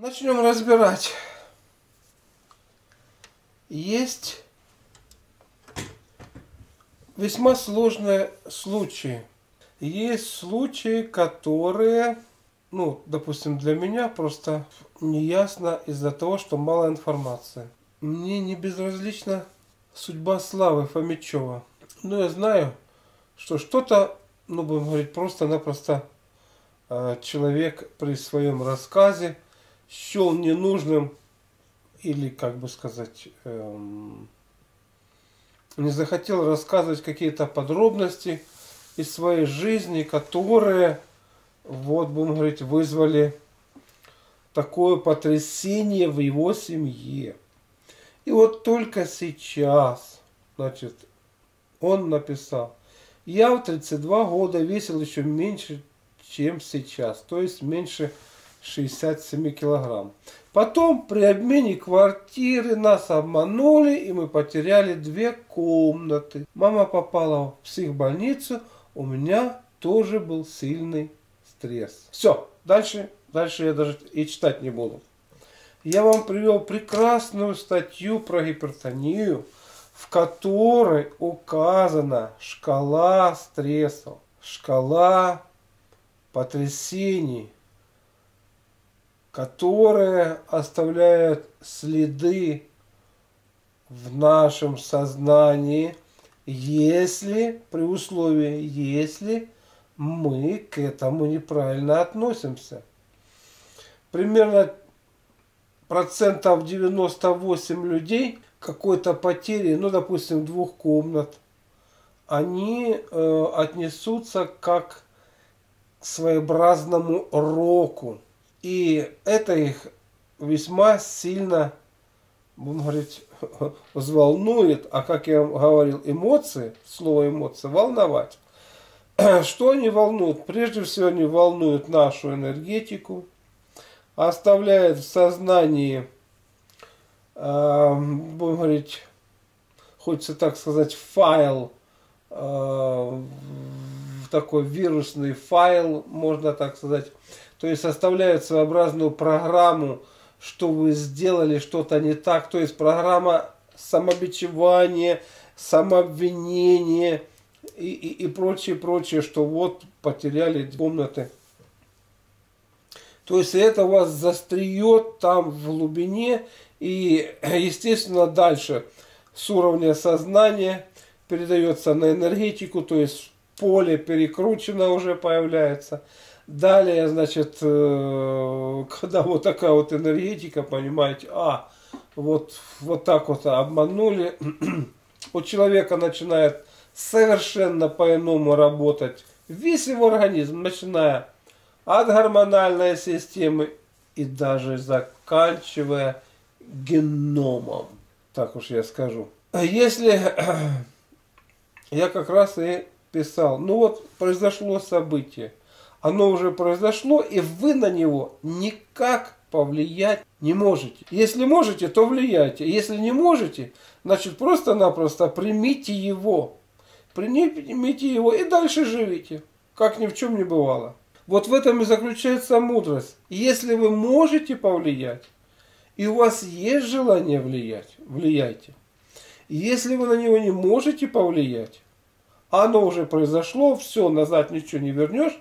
Начнем разбирать. Есть весьма сложные случаи. Есть случаи, которые, ну, допустим, для меня просто неясно из-за того, что мало информации. Мне не безразлична судьба Славы Фомичева. Но я знаю, что что-то, ну, будем говорить, просто-напросто э, человек при своем рассказе – счел ненужным или, как бы сказать, эм, не захотел рассказывать какие-то подробности из своей жизни, которые, вот, будем говорить, вызвали такое потрясение в его семье. И вот только сейчас, значит, он написал, я в 32 года весил еще меньше, чем сейчас, то есть меньше 67 килограмм. Потом при обмене квартиры нас обманули, и мы потеряли две комнаты. Мама попала в психбольницу, у меня тоже был сильный стресс. Все, дальше, дальше я даже и читать не буду. Я вам привел прекрасную статью про гипертонию, в которой указана шкала стрессов, шкала потрясений, которые оставляют следы в нашем сознании, если, при условии, если мы к этому неправильно относимся. Примерно процентов 98 людей какой-то потери, ну, допустим, двух комнат, они э, отнесутся как к своеобразному року. И это их весьма сильно, будем говорить, взволнует, а как я вам говорил, эмоции, слово эмоции, волновать. Что они волнуют? Прежде всего они волнуют нашу энергетику, оставляют в сознании, э, будем говорить, хочется так сказать, файл, э, такой вирусный файл, можно так сказать, то есть составляют своеобразную программу, что вы сделали что-то не так, то есть программа самобичевания, самообвинения и, и, и прочее, прочее, что вот потеряли комнаты. То есть это вас застреет там в глубине и, естественно, дальше с уровня сознания передается на энергетику, то есть поле перекручено уже появляется. Далее, значит, э, когда вот такая вот энергетика, понимаете, а, вот, вот так вот обманули, у человека начинает совершенно по-иному работать весь его организм, начиная от гормональной системы и даже заканчивая геномом, так уж я скажу. Если я как раз и писал, ну вот произошло событие, оно уже произошло, и вы на него никак повлиять не можете. Если можете, то влияйте. Если не можете, значит просто-напросто примите его. Примите его и дальше живите, как ни в чем не бывало. Вот в этом и заключается мудрость. Если вы можете повлиять, и у вас есть желание влиять, влияйте. Если вы на него не можете повлиять, оно уже произошло, все, назад ничего не вернешь,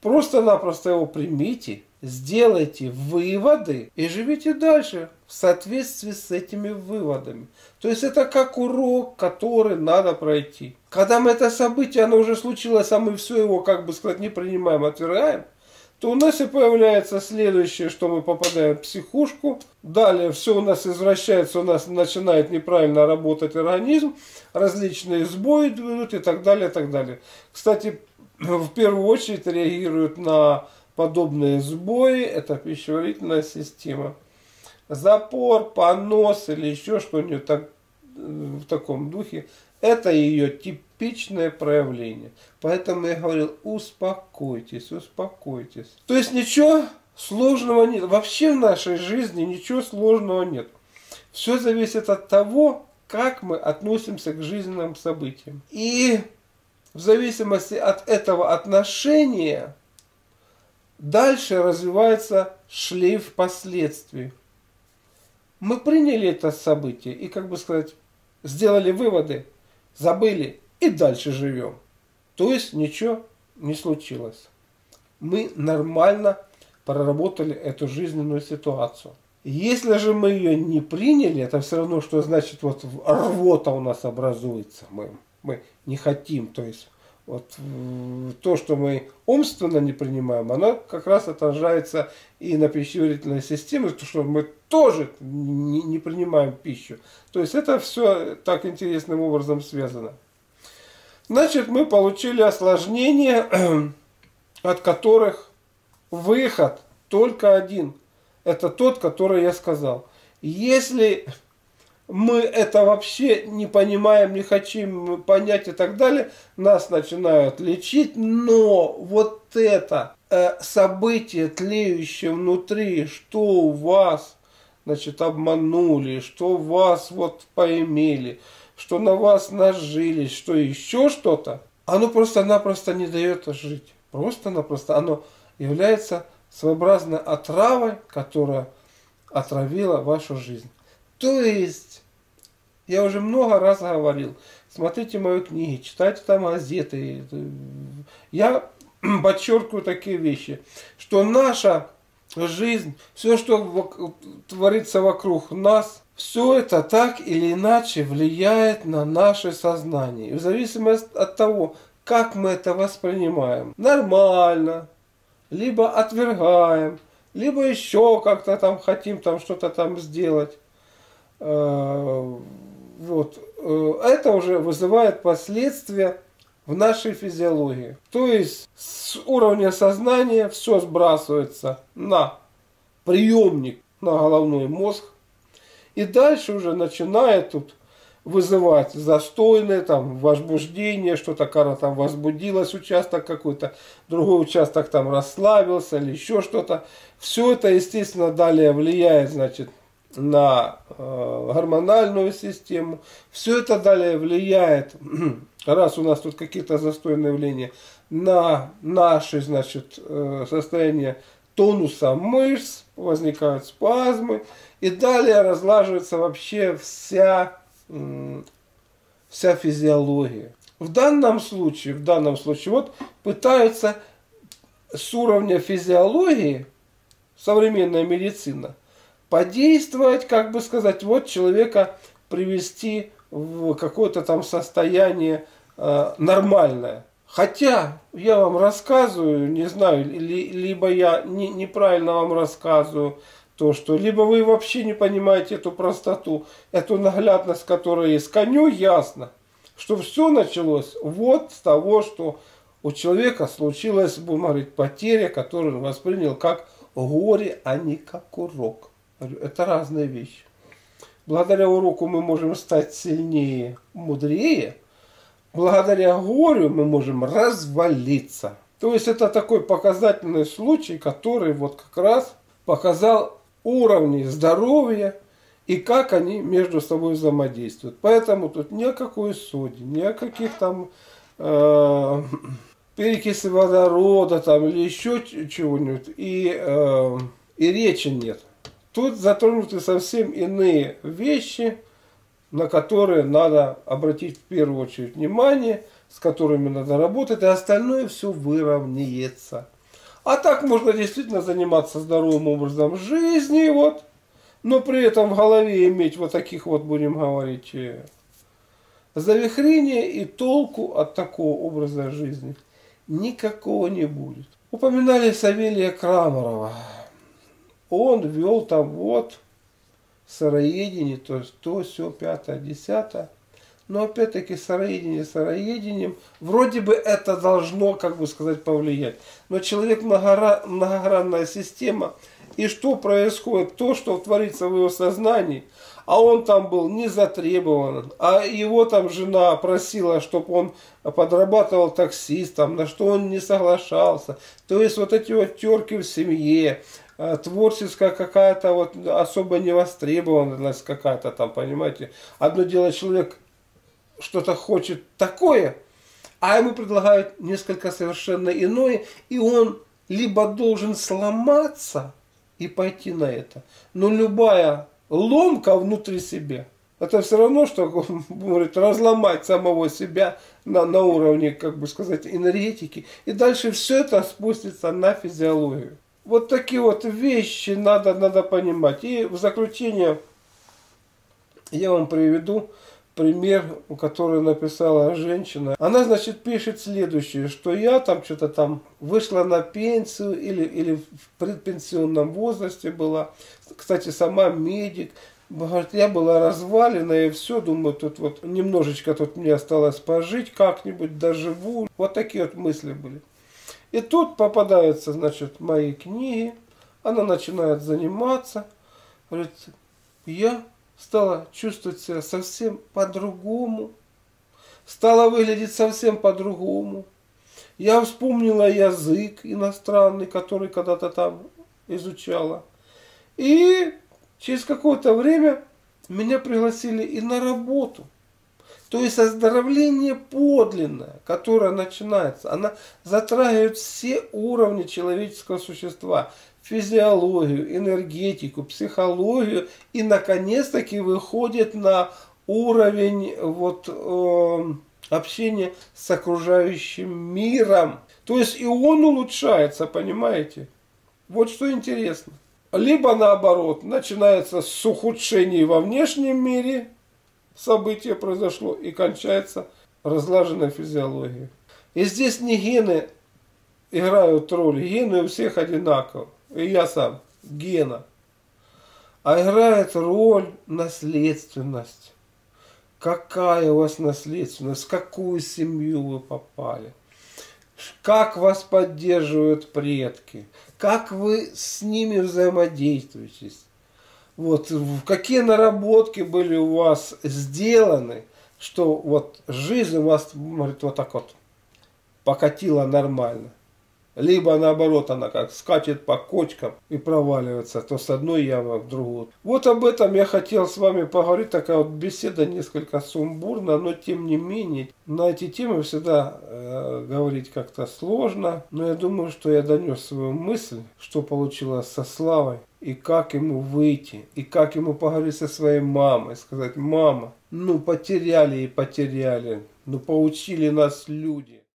Просто-напросто его примите, сделайте выводы и живите дальше в соответствии с этими выводами. То есть это как урок, который надо пройти. Когда мы это событие, оно уже случилось, а мы все его, как бы сказать, не принимаем, отвергаем, то у нас и появляется следующее, что мы попадаем в психушку. Далее все у нас извращается, у нас начинает неправильно работать организм, различные сбои идут и так далее, и так далее. Кстати, в первую очередь реагируют на подобные сбои, это пищеварительная система. Запор, понос или еще что-нибудь так, в таком духе, это ее типичное проявление. Поэтому я говорил, успокойтесь, успокойтесь. То есть ничего сложного нет. Вообще в нашей жизни ничего сложного нет. Все зависит от того, как мы относимся к жизненным событиям. И в зависимости от этого отношения дальше развивается шлейф последствий. Мы приняли это событие и, как бы сказать, сделали выводы, забыли и дальше живем. То есть ничего не случилось. Мы нормально проработали эту жизненную ситуацию. Если же мы ее не приняли, это все равно, что значит вот рвота у нас образуется. Мы, мы не хотим, то есть вот то, что мы умственно не принимаем, оно как раз отражается и на пищеварительной системе, то, что мы тоже не, не принимаем пищу. То есть это все так интересным образом связано. Значит, мы получили осложнения, от которых выход только один. Это тот, который я сказал. Если мы это вообще не понимаем, не хотим понять и так далее, нас начинают лечить, но вот это э, событие, тлеющее внутри, что у вас, значит, обманули, что вас вот поимели, что на вас нажились, что еще что-то, оно просто-напросто не дает жить. Просто-напросто оно является своеобразной отравой, которая отравила вашу жизнь. То есть, я уже много раз говорил, смотрите мои книги, читайте там газеты. Я подчеркиваю такие вещи, что наша жизнь, все, что творится вокруг нас, все это так или иначе влияет на наше сознание. И в зависимости от того, как мы это воспринимаем, нормально, либо отвергаем, либо еще как-то там хотим там что-то там сделать. Э, вот. Э, это уже вызывает последствия в нашей физиологии. То есть с уровня сознания все сбрасывается на приемник, на головной мозг. И дальше уже начинает тут вызывать застойное, там, возбуждение, что-то кора там возбудилась, участок какой-то, другой участок там расслабился или еще что-то. Все это, естественно, далее влияет, значит, на э, гормональную систему. Все это далее влияет, раз у нас тут какие-то застойные явления, на наши, значит, э, состояние тонуса мышц, возникают спазмы, и далее разлаживается вообще вся вся физиология. В данном случае, в данном случае, вот пытаются с уровня физиологии современная медицина подействовать, как бы сказать, вот человека привести в какое-то там состояние э, нормальное. Хотя я вам рассказываю, не знаю, ли, либо я не, неправильно вам рассказываю, то, что либо вы вообще не понимаете эту простоту, эту наглядность, которая есть. Коню ясно, что все началось вот с того, что у человека случилась, будем говорить, потеря, которую он воспринял как горе, а не как урок. Это разные вещи. Благодаря уроку мы можем стать сильнее, мудрее. Благодаря горю мы можем развалиться. То есть это такой показательный случай, который вот как раз показал уровни здоровья и как они между собой взаимодействуют. Поэтому тут ни о какой соде, ни о каких там э, перекиси водорода там, или еще чего-нибудь и, э, и речи нет. Тут затронуты совсем иные вещи, на которые надо обратить в первую очередь внимание, с которыми надо работать, и остальное все выровняется. А так можно действительно заниматься здоровым образом жизни, вот, но при этом в голове иметь вот таких вот, будем говорить, э, завихрения и толку от такого образа жизни никакого не будет. Упоминали Савелия Крамарова. Он вел там вот сыроедение, то есть то, все, пятое, десятое. Но опять-таки сыроедение сыроедением, вроде бы это должно, как бы сказать, повлиять. Но человек многогранная система, и что происходит? То, что творится в его сознании, а он там был не затребован, а его там жена просила, чтобы он подрабатывал таксистом, на что он не соглашался. То есть вот эти вот терки в семье, творческая какая-то вот особо невостребованность какая-то там, понимаете. Одно дело человек что-то хочет такое, а ему предлагают несколько совершенно иное, и он либо должен сломаться и пойти на это. Но любая ломка внутри себя, это все равно, что говорит, разломать самого себя на, на уровне, как бы сказать, энергетики. И дальше все это спустится на физиологию. Вот такие вот вещи надо, надо понимать. И в заключение я вам приведу пример, который написала женщина. Она, значит, пишет следующее, что я там что-то там вышла на пенсию или, или в предпенсионном возрасте была. Кстати, сама медик. Говорит, я была развалена и все, думаю, тут вот немножечко тут мне осталось пожить, как-нибудь доживу. Вот такие вот мысли были. И тут попадаются, значит, мои книги. Она начинает заниматься. Говорит, я стала чувствовать себя совсем по-другому, стала выглядеть совсем по-другому. Я вспомнила язык иностранный, который когда-то там изучала. И через какое-то время меня пригласили и на работу. То есть оздоровление подлинное, которое начинается, она затрагивает все уровни человеческого существа физиологию, энергетику, психологию и наконец-таки выходит на уровень вот, э, общения с окружающим миром. То есть и он улучшается, понимаете? Вот что интересно. Либо наоборот, начинается с ухудшений во внешнем мире, событие произошло и кончается разлаженной физиологией. И здесь не гены играют роль, гены у всех одинаковые и я сам, гена, а играет роль наследственность. Какая у вас наследственность, в какую семью вы попали, как вас поддерживают предки, как вы с ними взаимодействуете. Вот, какие наработки были у вас сделаны, что вот жизнь у вас, говорит, вот так вот покатила нормально. Либо наоборот она как скачет по кочкам и проваливается то с одной ямы в другую. Вот об этом я хотел с вами поговорить. Такая вот беседа несколько сумбурна, но тем не менее на эти темы всегда э, говорить как-то сложно. Но я думаю, что я донес свою мысль, что получилось со Славой и как ему выйти, и как ему поговорить со своей мамой, сказать, мама, ну потеряли и потеряли, ну поучили нас люди.